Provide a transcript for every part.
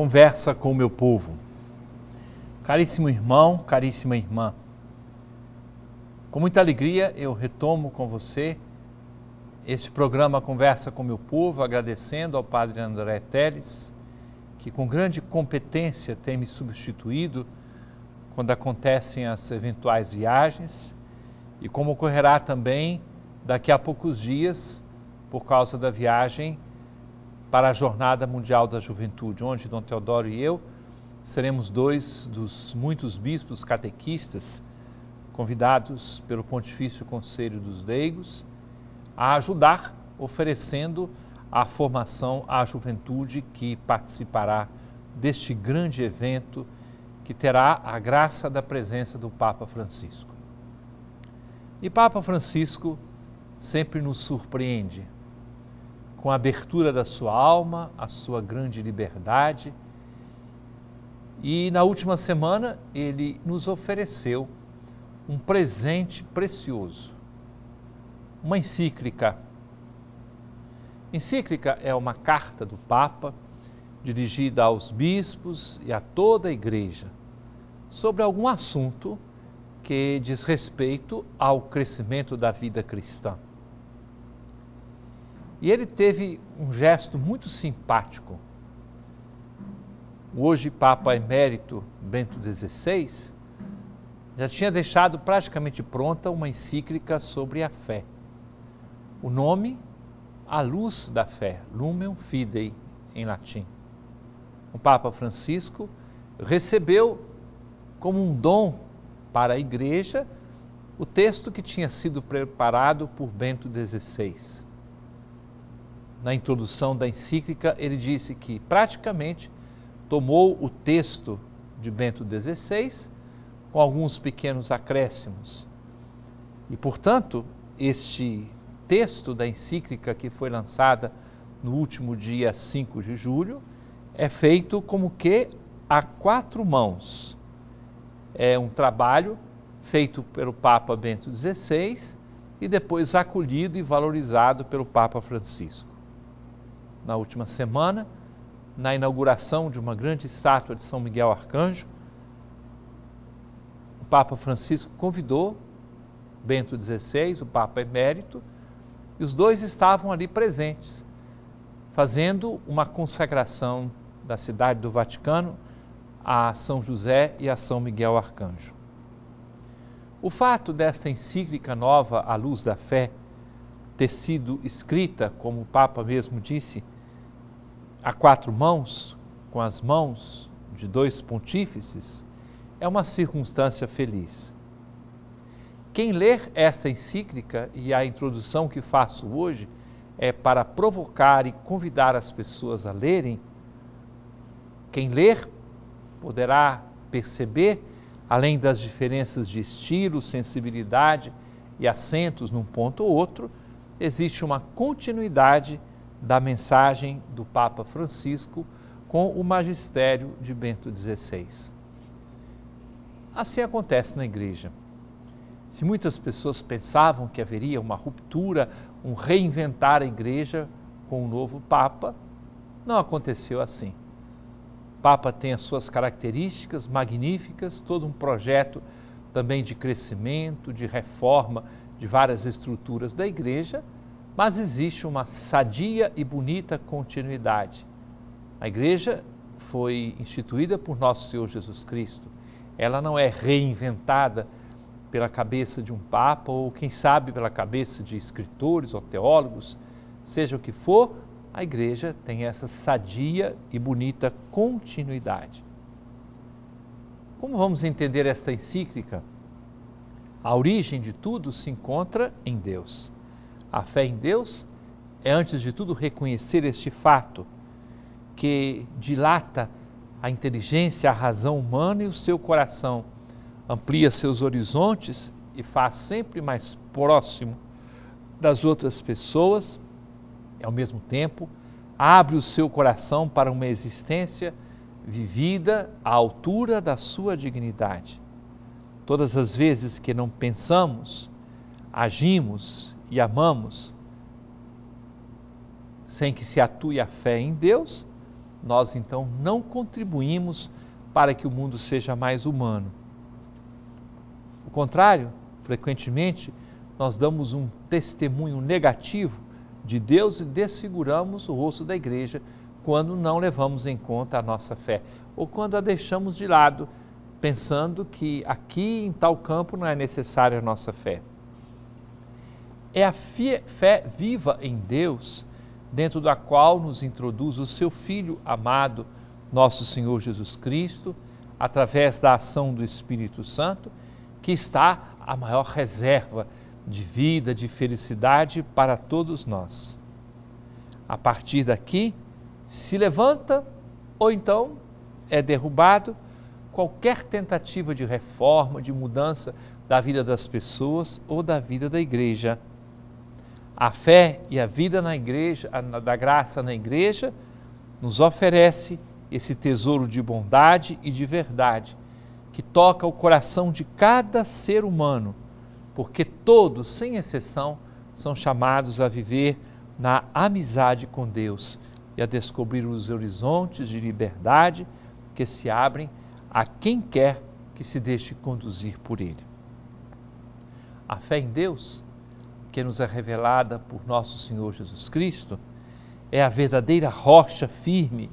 conversa com o meu povo. Caríssimo irmão, caríssima irmã, com muita alegria eu retomo com você este programa Conversa com o meu povo, agradecendo ao Padre André Teles, que com grande competência tem me substituído quando acontecem as eventuais viagens e como ocorrerá também daqui a poucos dias por causa da viagem para a Jornada Mundial da Juventude, onde Dom Teodoro e eu seremos dois dos muitos bispos catequistas convidados pelo Pontifício Conselho dos Leigos a ajudar, oferecendo a formação à juventude que participará deste grande evento que terá a graça da presença do Papa Francisco. E Papa Francisco sempre nos surpreende com a abertura da sua alma, a sua grande liberdade. E na última semana ele nos ofereceu um presente precioso, uma encíclica. Encíclica é uma carta do Papa dirigida aos bispos e a toda a igreja sobre algum assunto que diz respeito ao crescimento da vida cristã. E ele teve um gesto muito simpático. Hoje Papa Emérito Bento XVI já tinha deixado praticamente pronta uma encíclica sobre a fé. O nome, A Luz da Fé, Lumen Fidei, em latim. O Papa Francisco recebeu como um dom para a Igreja o texto que tinha sido preparado por Bento XVI na introdução da encíclica, ele disse que praticamente tomou o texto de Bento XVI com alguns pequenos acréscimos. E, portanto, este texto da encíclica que foi lançada no último dia 5 de julho é feito como que a quatro mãos. É um trabalho feito pelo Papa Bento XVI e depois acolhido e valorizado pelo Papa Francisco na última semana, na inauguração de uma grande estátua de São Miguel Arcanjo, o Papa Francisco convidou Bento XVI, o Papa Emérito, e os dois estavam ali presentes, fazendo uma consagração da cidade do Vaticano a São José e a São Miguel Arcanjo. O fato desta encíclica nova, A Luz da Fé, ter sido escrita, como o Papa mesmo disse, a quatro mãos, com as mãos de dois pontífices, é uma circunstância feliz. Quem ler esta encíclica e a introdução que faço hoje é para provocar e convidar as pessoas a lerem, quem ler poderá perceber, além das diferenças de estilo, sensibilidade e acentos num ponto ou outro, existe uma continuidade da mensagem do Papa Francisco com o magistério de Bento XVI. Assim acontece na igreja. Se muitas pessoas pensavam que haveria uma ruptura, um reinventar a igreja com o um novo Papa, não aconteceu assim. O Papa tem as suas características magníficas, todo um projeto também de crescimento, de reforma de várias estruturas da igreja, mas existe uma sadia e bonita continuidade. A igreja foi instituída por nosso Senhor Jesus Cristo. Ela não é reinventada pela cabeça de um papa ou quem sabe pela cabeça de escritores ou teólogos, seja o que for, a igreja tem essa sadia e bonita continuidade. Como vamos entender esta encíclica? A origem de tudo se encontra em Deus. A fé em Deus é, antes de tudo, reconhecer este fato que dilata a inteligência, a razão humana e o seu coração, amplia seus horizontes e faz sempre mais próximo das outras pessoas, e ao mesmo tempo abre o seu coração para uma existência vivida à altura da sua dignidade. Todas as vezes que não pensamos, agimos e amamos, sem que se atue a fé em Deus, nós então não contribuímos para que o mundo seja mais humano. O contrário, frequentemente, nós damos um testemunho negativo de Deus e desfiguramos o rosto da igreja quando não levamos em conta a nossa fé ou quando a deixamos de lado, pensando que aqui em tal campo não é necessária a nossa fé. É a fé viva em Deus, dentro da qual nos introduz o seu Filho amado, nosso Senhor Jesus Cristo, através da ação do Espírito Santo, que está a maior reserva de vida, de felicidade para todos nós. A partir daqui, se levanta ou então é derrubado qualquer tentativa de reforma, de mudança da vida das pessoas ou da vida da igreja. A fé e a vida na igreja, da graça na igreja, nos oferece esse tesouro de bondade e de verdade que toca o coração de cada ser humano porque todos, sem exceção, são chamados a viver na amizade com Deus e a descobrir os horizontes de liberdade que se abrem a quem quer que se deixe conduzir por Ele. A fé em Deus, que nos é revelada por nosso Senhor Jesus Cristo, é a verdadeira rocha firme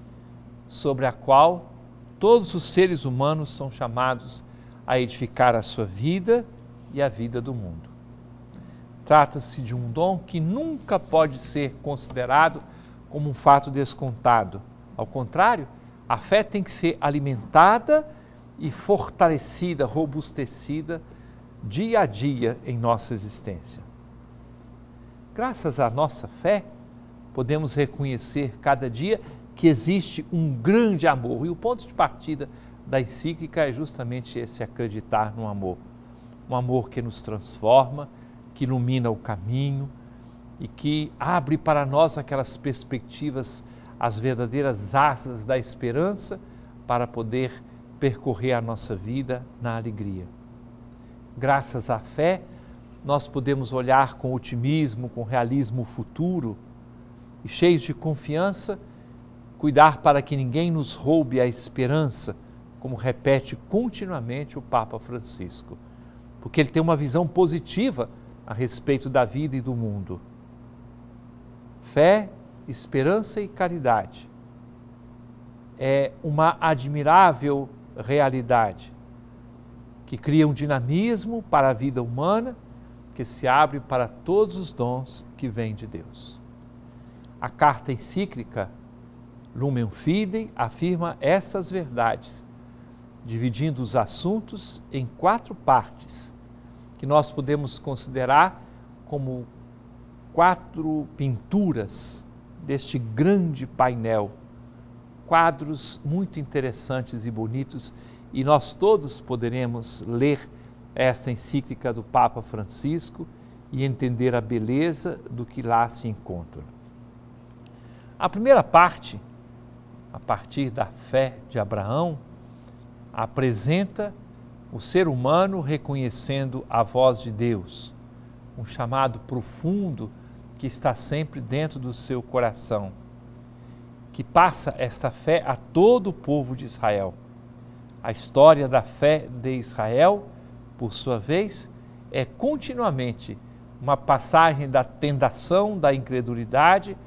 sobre a qual todos os seres humanos são chamados a edificar a sua vida e a vida do mundo. Trata-se de um dom que nunca pode ser considerado como um fato descontado. Ao contrário, a fé tem que ser alimentada e fortalecida, robustecida dia a dia em nossa existência. Graças à nossa fé, podemos reconhecer cada dia que existe um grande amor. E o ponto de partida da encíclica é justamente esse acreditar no amor um amor que nos transforma, que ilumina o caminho e que abre para nós aquelas perspectivas, as verdadeiras asas da esperança para poder percorrer a nossa vida na alegria. Graças à fé, nós podemos olhar com otimismo, com realismo o futuro e, cheios de confiança, cuidar para que ninguém nos roube a esperança, como repete continuamente o Papa Francisco porque ele tem uma visão positiva a respeito da vida e do mundo. Fé, esperança e caridade é uma admirável realidade que cria um dinamismo para a vida humana que se abre para todos os dons que vêm de Deus. A carta encíclica Lumen Fidei afirma essas verdades dividindo os assuntos em quatro partes, que nós podemos considerar como quatro pinturas deste grande painel, quadros muito interessantes e bonitos, e nós todos poderemos ler esta encíclica do Papa Francisco e entender a beleza do que lá se encontra. A primeira parte, a partir da fé de Abraão, apresenta o ser humano reconhecendo a voz de Deus, um chamado profundo que está sempre dentro do seu coração, que passa esta fé a todo o povo de Israel. A história da fé de Israel, por sua vez, é continuamente uma passagem da tentação da incredulidade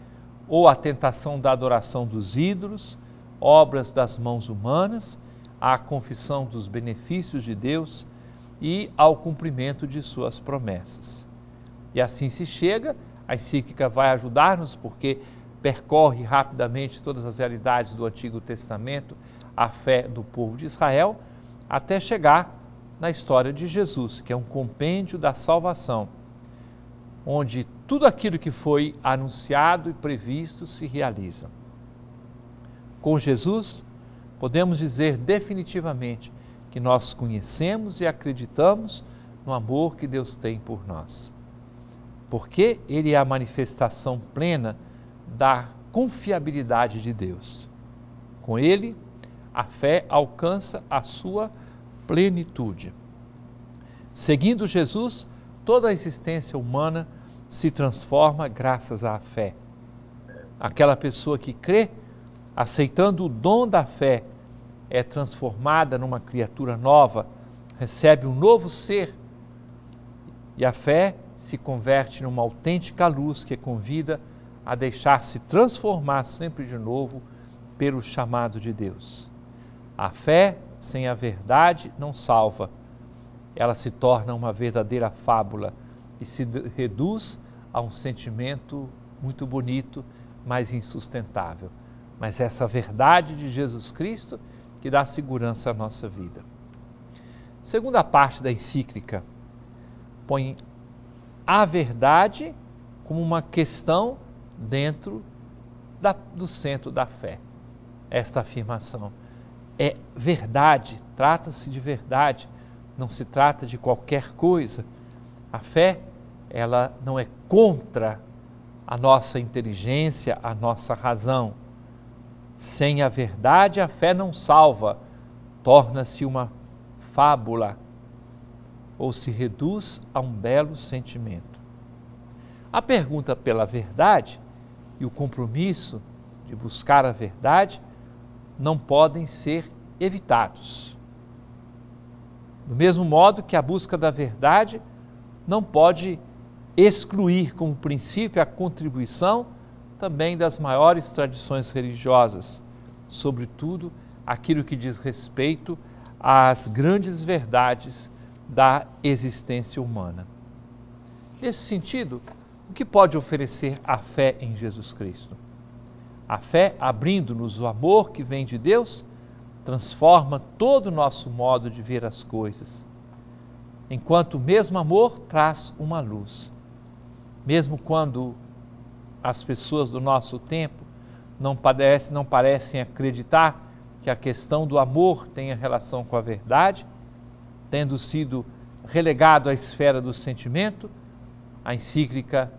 ou a tentação da adoração dos ídolos, obras das mãos humanas à confissão dos benefícios de Deus e ao cumprimento de suas promessas. E assim se chega, a encíclica vai ajudar-nos porque percorre rapidamente todas as realidades do Antigo Testamento, a fé do povo de Israel, até chegar na história de Jesus, que é um compêndio da salvação, onde tudo aquilo que foi anunciado e previsto se realiza. Com Jesus, podemos dizer definitivamente que nós conhecemos e acreditamos no amor que Deus tem por nós. Porque Ele é a manifestação plena da confiabilidade de Deus. Com Ele, a fé alcança a sua plenitude. Seguindo Jesus, toda a existência humana se transforma graças à fé. Aquela pessoa que crê aceitando o dom da fé, é transformada numa criatura nova, recebe um novo ser. E a fé se converte numa autêntica luz que convida a deixar-se transformar sempre de novo pelo chamado de Deus. A fé sem a verdade não salva. Ela se torna uma verdadeira fábula e se reduz a um sentimento muito bonito, mas insustentável. Mas essa verdade de Jesus Cristo que dá segurança à nossa vida. Segunda parte da encíclica põe a verdade como uma questão dentro da, do centro da fé. Esta afirmação é verdade, trata-se de verdade, não se trata de qualquer coisa. A fé, ela não é contra a nossa inteligência, a nossa razão. Sem a verdade, a fé não salva, torna-se uma fábula ou se reduz a um belo sentimento. A pergunta pela verdade e o compromisso de buscar a verdade não podem ser evitados. Do mesmo modo que a busca da verdade não pode excluir como princípio a contribuição também das maiores tradições religiosas, sobretudo aquilo que diz respeito às grandes verdades da existência humana. Nesse sentido, o que pode oferecer a fé em Jesus Cristo? A fé, abrindo-nos o amor que vem de Deus, transforma todo o nosso modo de ver as coisas, enquanto o mesmo amor traz uma luz. Mesmo quando as pessoas do nosso tempo não, padecem, não parecem acreditar que a questão do amor tenha relação com a verdade, tendo sido relegado à esfera do sentimento, a encíclica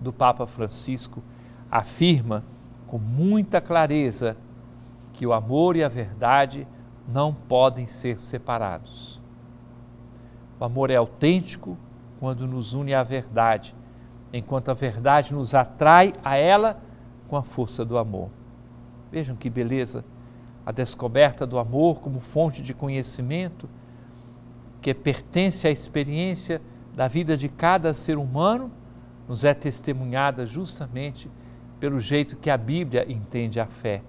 do Papa Francisco afirma com muita clareza que o amor e a verdade não podem ser separados. O amor é autêntico quando nos une à verdade enquanto a verdade nos atrai a ela com a força do amor. Vejam que beleza! A descoberta do amor como fonte de conhecimento que pertence à experiência da vida de cada ser humano nos é testemunhada justamente pelo jeito que a Bíblia entende a fé.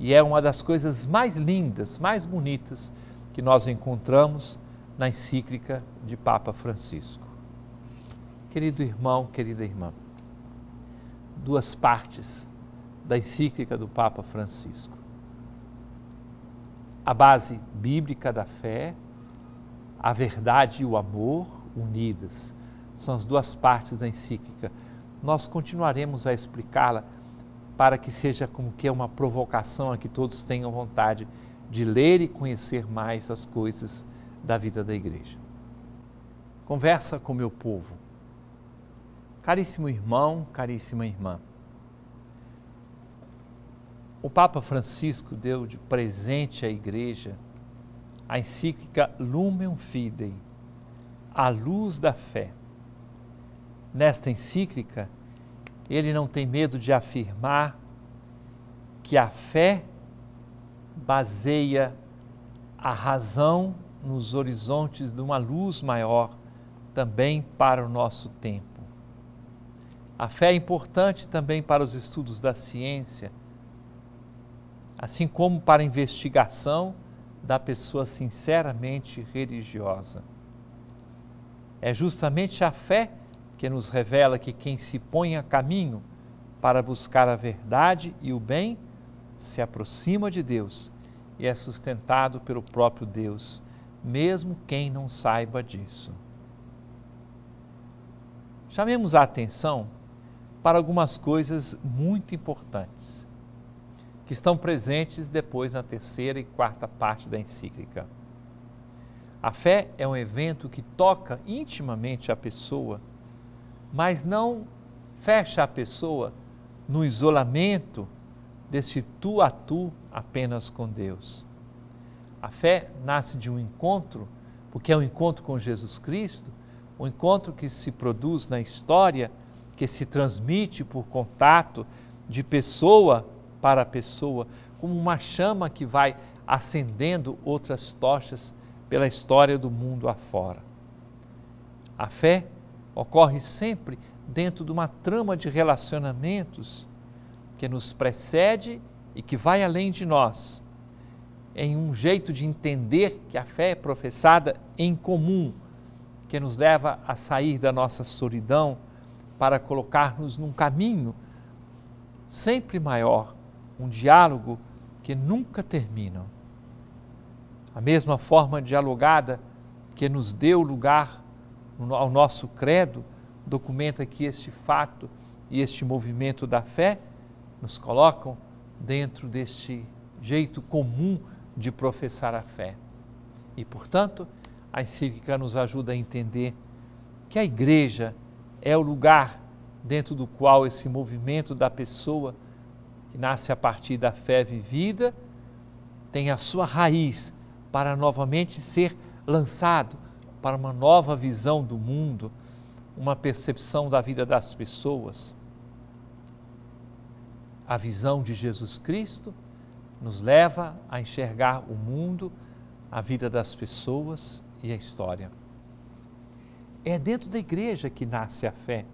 E é uma das coisas mais lindas, mais bonitas que nós encontramos na encíclica de Papa Francisco. Querido irmão, querida irmã, duas partes da encíclica do Papa Francisco. A base bíblica da fé, a verdade e o amor unidas. São as duas partes da encíclica. Nós continuaremos a explicá-la para que seja como que é uma provocação a que todos tenham vontade de ler e conhecer mais as coisas da vida da igreja. Conversa com meu povo Caríssimo irmão, caríssima irmã, o Papa Francisco deu de presente à Igreja a encíclica Lumen Fidei, a luz da fé. Nesta encíclica, ele não tem medo de afirmar que a fé baseia a razão nos horizontes de uma luz maior também para o nosso tempo. A fé é importante também para os estudos da ciência, assim como para a investigação da pessoa sinceramente religiosa. É justamente a fé que nos revela que quem se põe a caminho para buscar a verdade e o bem se aproxima de Deus e é sustentado pelo próprio Deus, mesmo quem não saiba disso. Chamemos a atenção para algumas coisas muito importantes, que estão presentes depois na terceira e quarta parte da encíclica. A fé é um evento que toca intimamente a pessoa, mas não fecha a pessoa no isolamento desse tu a tu apenas com Deus. A fé nasce de um encontro, porque é um encontro com Jesus Cristo, um encontro que se produz na história que se transmite por contato de pessoa para pessoa, como uma chama que vai acendendo outras tochas pela história do mundo afora. A fé ocorre sempre dentro de uma trama de relacionamentos que nos precede e que vai além de nós, em um jeito de entender que a fé é professada em comum, que nos leva a sair da nossa solidão para colocar-nos num caminho sempre maior, um diálogo que nunca termina. A mesma forma dialogada que nos deu lugar ao nosso credo documenta que este fato e este movimento da fé nos colocam dentro deste jeito comum de professar a fé. E, portanto, a encíclica nos ajuda a entender que a igreja é o lugar dentro do qual esse movimento da pessoa que nasce a partir da fé vivida tem a sua raiz para novamente ser lançado para uma nova visão do mundo, uma percepção da vida das pessoas. A visão de Jesus Cristo nos leva a enxergar o mundo, a vida das pessoas e a história. É dentro da igreja que nasce a fé.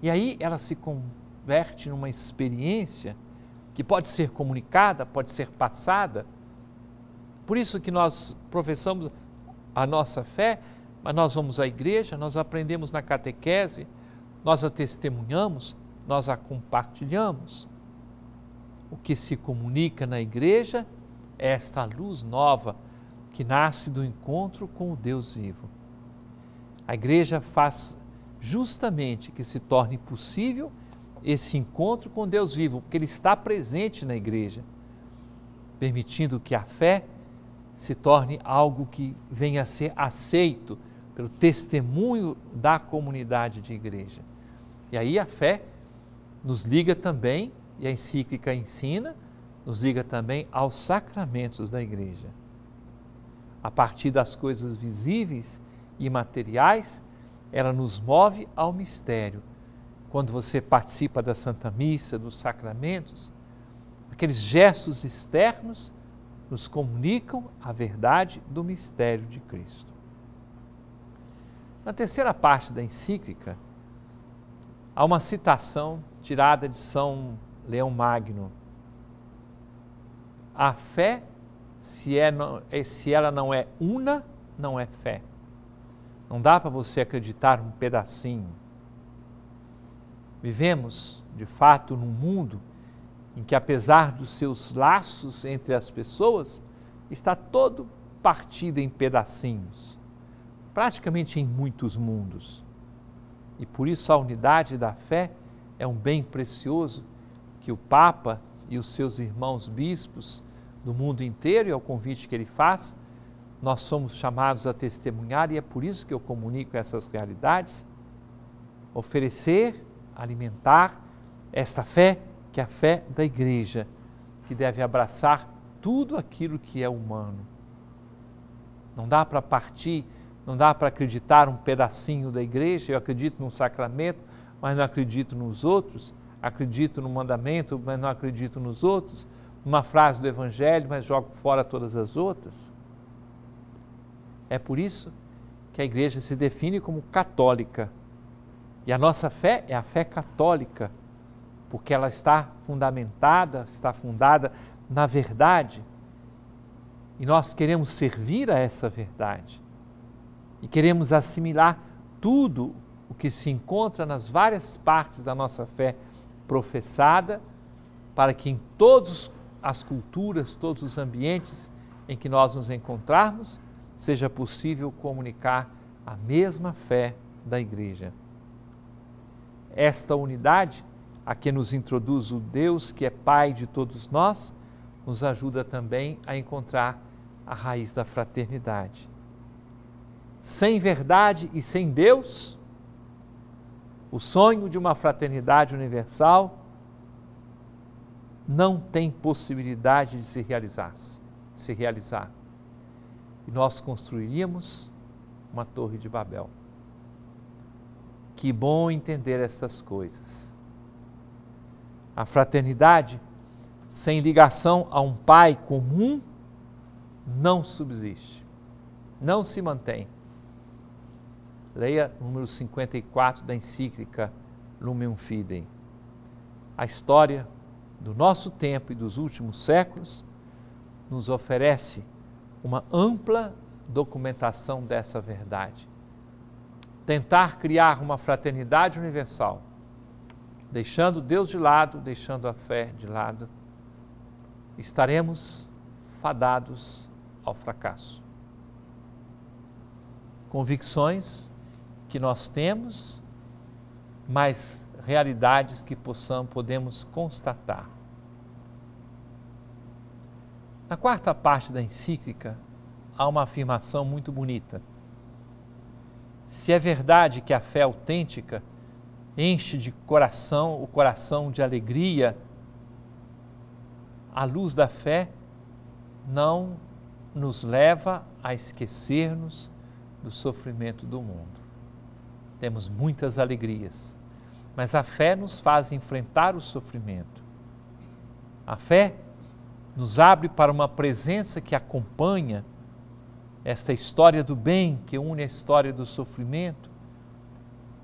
E aí ela se converte numa experiência que pode ser comunicada, pode ser passada. Por isso que nós professamos a nossa fé, mas nós vamos à igreja, nós aprendemos na catequese, nós a testemunhamos, nós a compartilhamos. O que se comunica na igreja é esta luz nova que nasce do encontro com o Deus vivo. A igreja faz justamente que se torne possível esse encontro com Deus vivo, porque Ele está presente na igreja, permitindo que a fé se torne algo que venha a ser aceito pelo testemunho da comunidade de igreja. E aí a fé nos liga também, e a encíclica ensina, nos liga também aos sacramentos da igreja. A partir das coisas visíveis e materiais, ela nos move ao mistério. Quando você participa da Santa Missa, dos sacramentos, aqueles gestos externos nos comunicam a verdade do mistério de Cristo. Na terceira parte da encíclica, há uma citação tirada de São Leão Magno. A fé, se, é, é, se ela não é una, não é fé. Não dá para você acreditar um pedacinho. Vivemos, de fato, num mundo em que, apesar dos seus laços entre as pessoas, está todo partido em pedacinhos, praticamente em muitos mundos. E por isso a unidade da fé é um bem precioso que o Papa e os seus irmãos bispos do mundo inteiro, e é o convite que ele faz, nós somos chamados a testemunhar e é por isso que eu comunico essas realidades, oferecer, alimentar esta fé que é a fé da igreja, que deve abraçar tudo aquilo que é humano. Não dá para partir, não dá para acreditar um pedacinho da igreja, eu acredito num sacramento, mas não acredito nos outros, acredito no mandamento, mas não acredito nos outros, numa frase do evangelho, mas jogo fora todas as outras. É por isso que a igreja se define como católica. E a nossa fé é a fé católica porque ela está fundamentada, está fundada na verdade. E nós queremos servir a essa verdade. E queremos assimilar tudo o que se encontra nas várias partes da nossa fé professada, para que em todas as culturas, todos os ambientes em que nós nos encontrarmos, seja possível comunicar a mesma fé da igreja. Esta unidade a que nos introduz o Deus que é Pai de todos nós, nos ajuda também a encontrar a raiz da fraternidade. Sem verdade e sem Deus, o sonho de uma fraternidade universal não tem possibilidade de se realizar, se realizar. E nós construiríamos uma torre de Babel. Que bom entender essas coisas. A fraternidade sem ligação a um pai comum não subsiste, não se mantém. Leia número 54 da encíclica Lumen Fidei. A história do nosso tempo e dos últimos séculos nos oferece uma ampla documentação dessa verdade. Tentar criar uma fraternidade universal, deixando Deus de lado, deixando a fé de lado, estaremos fadados ao fracasso. Convicções que nós temos, mas realidades que possamos, podemos constatar. Na quarta parte da encíclica, há uma afirmação muito bonita. Se é verdade que a fé autêntica enche de coração o coração de alegria, a luz da fé não nos leva a esquecer-nos do sofrimento do mundo. Temos muitas alegrias, mas a fé nos faz enfrentar o sofrimento. A fé nos abre para uma presença que acompanha esta história do bem que une a história do sofrimento,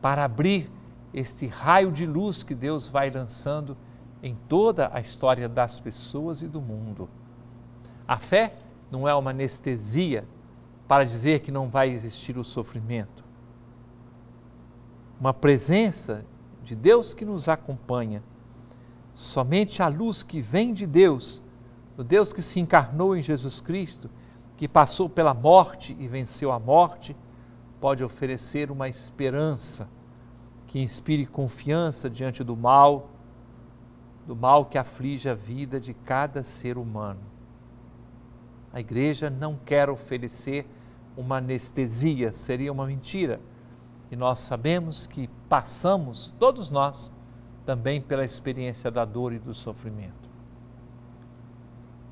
para abrir este raio de luz que Deus vai lançando em toda a história das pessoas e do mundo. A fé não é uma anestesia para dizer que não vai existir o sofrimento. Uma presença de Deus que nos acompanha. Somente a luz que vem de Deus o Deus que se encarnou em Jesus Cristo, que passou pela morte e venceu a morte, pode oferecer uma esperança que inspire confiança diante do mal, do mal que aflige a vida de cada ser humano. A igreja não quer oferecer uma anestesia, seria uma mentira. E nós sabemos que passamos, todos nós, também pela experiência da dor e do sofrimento.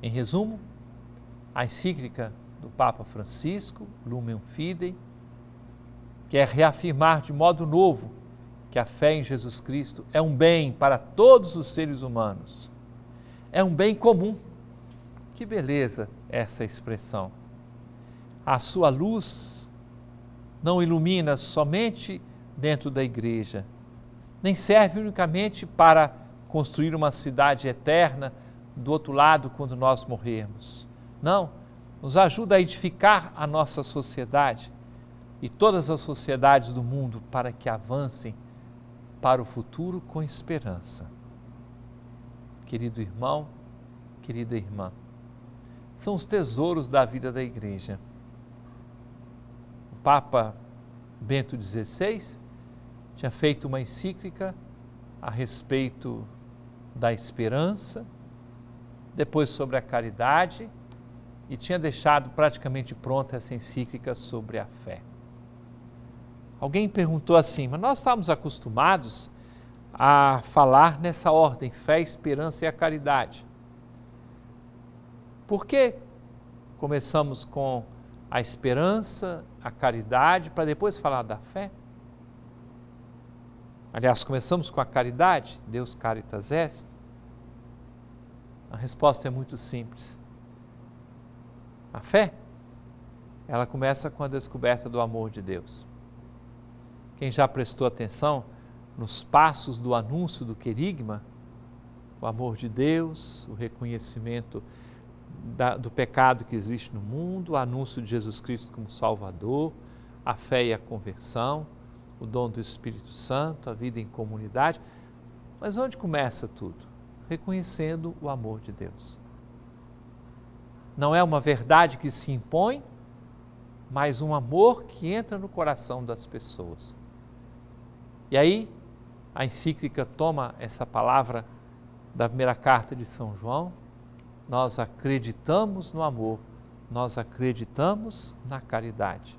Em resumo, a encíclica do Papa Francisco, Lumen Fidei, quer reafirmar de modo novo que a fé em Jesus Cristo é um bem para todos os seres humanos. É um bem comum. Que beleza essa expressão. A sua luz não ilumina somente dentro da igreja, nem serve unicamente para construir uma cidade eterna do outro lado quando nós morrermos. Não, nos ajuda a edificar a nossa sociedade e todas as sociedades do mundo para que avancem para o futuro com esperança. Querido irmão, querida irmã, são os tesouros da vida da igreja. O Papa Bento XVI tinha feito uma encíclica a respeito da esperança depois sobre a caridade e tinha deixado praticamente pronta essa encíclica sobre a fé. Alguém perguntou assim, mas nós estávamos acostumados a falar nessa ordem: fé, esperança e a caridade. Por que começamos com a esperança, a caridade, para depois falar da fé? Aliás, começamos com a caridade, Deus caritas est, a resposta é muito simples. A fé, ela começa com a descoberta do amor de Deus. Quem já prestou atenção nos passos do anúncio do querigma, o amor de Deus, o reconhecimento da, do pecado que existe no mundo, o anúncio de Jesus Cristo como Salvador, a fé e a conversão, o dom do Espírito Santo, a vida em comunidade. Mas onde começa tudo? reconhecendo o amor de Deus. Não é uma verdade que se impõe, mas um amor que entra no coração das pessoas. E aí, a encíclica toma essa palavra da primeira carta de São João, nós acreditamos no amor, nós acreditamos na caridade.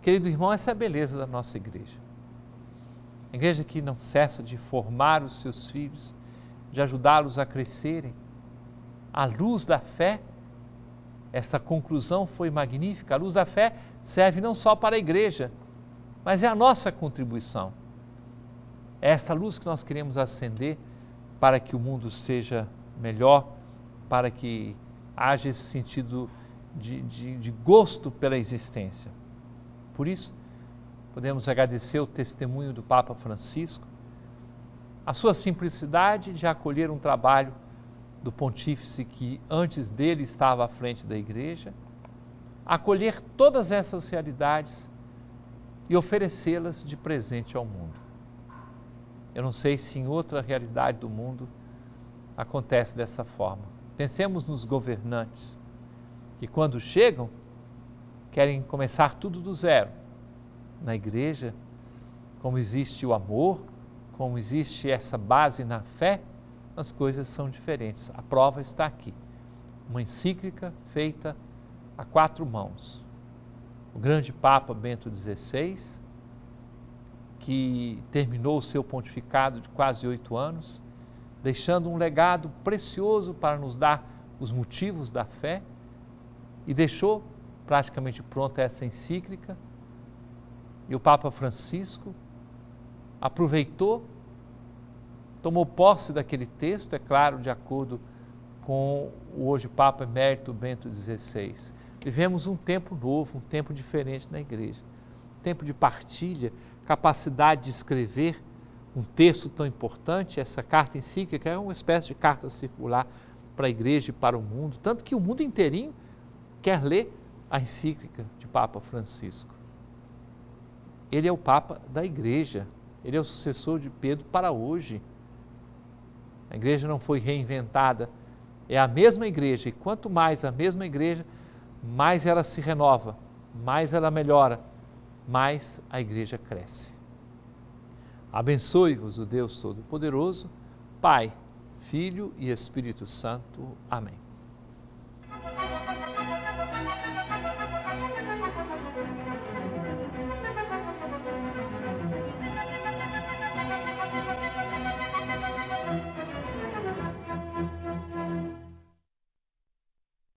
Querido irmão, essa é a beleza da nossa igreja. A igreja que não cessa de formar os seus filhos, de ajudá-los a crescerem. À luz da fé, essa conclusão foi magnífica. A luz da fé serve não só para a igreja, mas é a nossa contribuição. É esta luz que nós queremos acender para que o mundo seja melhor para que haja esse sentido de, de, de gosto pela existência. Por isso, podemos agradecer o testemunho do Papa Francisco, a sua simplicidade de acolher um trabalho do pontífice que antes dele estava à frente da igreja, acolher todas essas realidades e oferecê-las de presente ao mundo. Eu não sei se em outra realidade do mundo acontece dessa forma. Pensemos nos governantes, que quando chegam, querem começar tudo do zero. Na igreja, como existe o amor, como existe essa base na fé, as coisas são diferentes. A prova está aqui. Uma encíclica feita a quatro mãos. O grande Papa Bento XVI, que terminou o seu pontificado de quase oito anos, deixando um legado precioso para nos dar os motivos da fé e deixou praticamente pronta essa encíclica. E o Papa Francisco aproveitou tomou posse daquele texto, é claro, de acordo com o hoje Papa Emérito Bento XVI. Vivemos um tempo novo, um tempo diferente na igreja. Tempo de partilha, capacidade de escrever um texto tão importante, essa carta encíclica é uma espécie de carta circular para a igreja e para o mundo, tanto que o mundo inteirinho quer ler a encíclica de Papa Francisco. Ele é o Papa da igreja, ele é o sucessor de Pedro para hoje. A igreja não foi reinventada, é a mesma igreja, e quanto mais a mesma igreja, mais ela se renova, mais ela melhora, mais a igreja cresce. Abençoe-vos o Deus Todo-Poderoso, Pai, Filho e Espírito Santo. Amém.